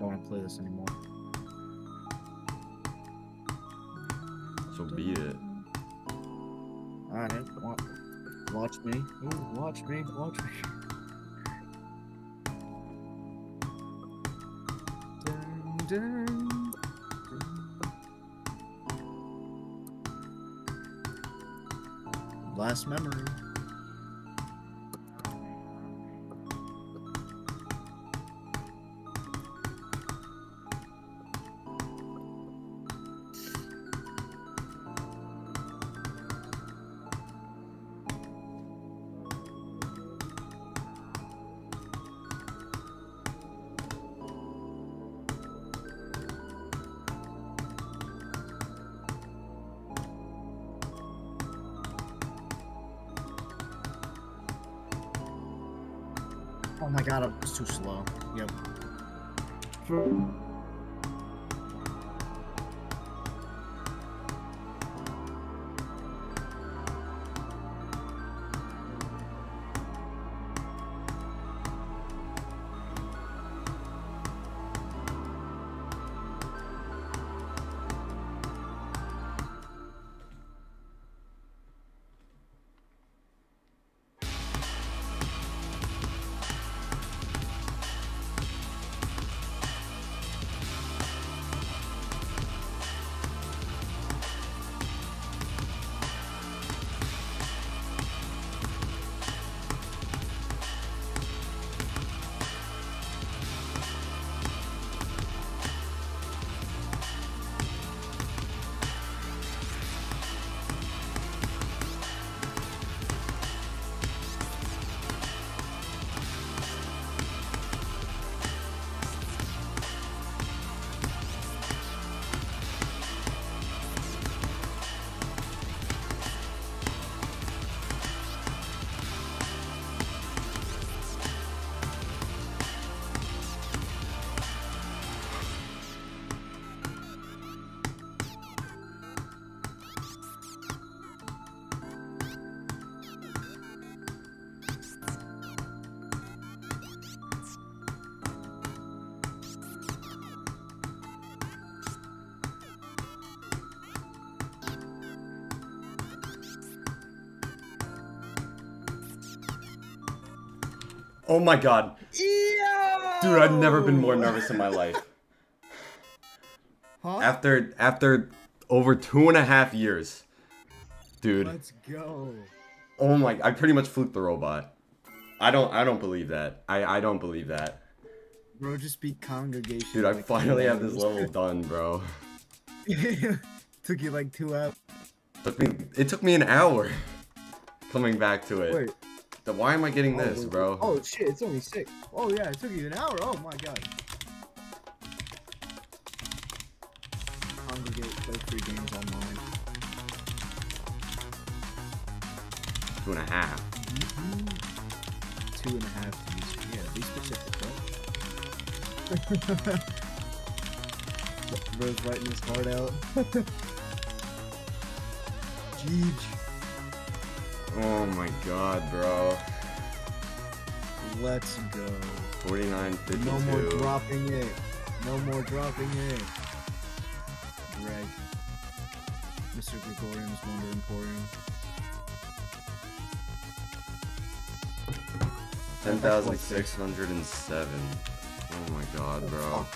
don't want to play this anymore. So be it. Alright, watch, watch me. Ooh, watch me, watch me. Dun, dun, dun. Last memory. Oh my god, it was too slow. Yep. Oh my god. Dude, I've never been more nervous in my life. Huh? After after over two and a half years. Dude. Let's go. Oh my I pretty much fluked the robot. I don't I don't believe that. I, I don't believe that. Bro, just beat congregation. Dude, I like finally have this level done, bro. Took you like two hours. Took me it took me an hour coming back to it. Wait. Then why am I getting oh, this, bro? Oh shit, it's only six. Oh yeah, it took you an hour. Oh my god. Kongregate, play free games online. Two and a half. Mm-hmm. Two and a half to be yeah, be specific, bro. Bro's writing his heart out. Jeej. Oh my god, bro. Let's go. 49 52. No more dropping it. No more dropping it. Greg. Mr. Gregorian's Wonder Emporium. 10,607. Oh my god, bro.